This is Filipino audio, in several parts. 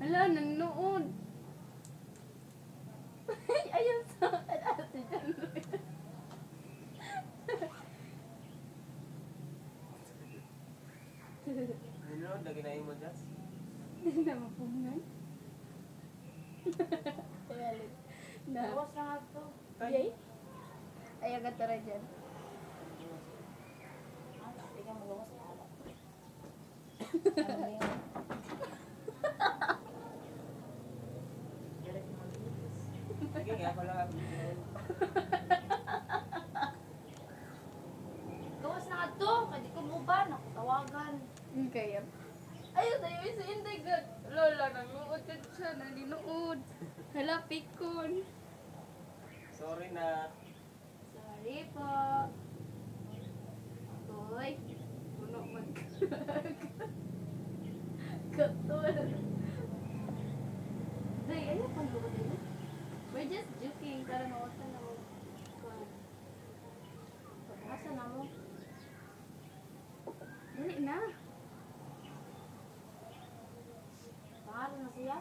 Wala, nanonood. Ay, ayaw sa akin. Ate John Nanonood, lagi na mo, Jazz? Hindi na mapungan. na. Bawas lang ato. Jay? Ayaw ka tara dyan. Ah, hindi ka magawas na ato. Ano yung Gawas na nga to. Kadi ko mo ba? Naku, tawagan. Okay. Ayaw tayo isa hindi gad. Lola, nanguod ka siya, naninuod. Hala, pikon. Sorry na. Sorry po. Toy. Puno man. Katul. Day, ano pang lukot din? We're just joking. Mawatan na mo. Asa na mo? Dali na. Pangalan na siya?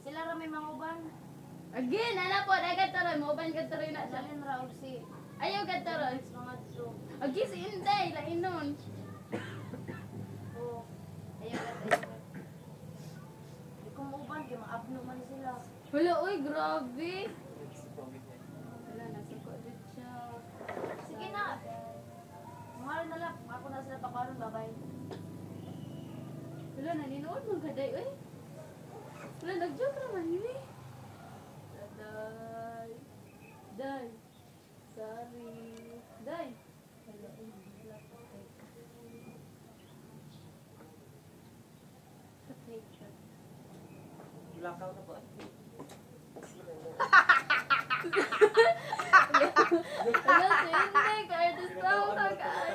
Sila ra may mga uban. Again, ala po, dagat taroy. Mauban ka taroy na siya. Salin ra og si Ayaw ka taroy. mga. Agi si Inday, lainon. Oh, Ayaw ka taroy. di ko mo uban kay maabno man sila. Wala, uy, grabe. Na. Wala, nasa ko din siya. Sige na. Mahal na lang. Ako na sila pakaron babay. Wala, naninood mo kaday, uy. Wala, nag-joke naman yun eh. Day. Day. Sorry. Day. Wala, uy, wala pa kay. Patay ka. Blackout na po. Wala, si Inday, ka-artist Tinatawag lang.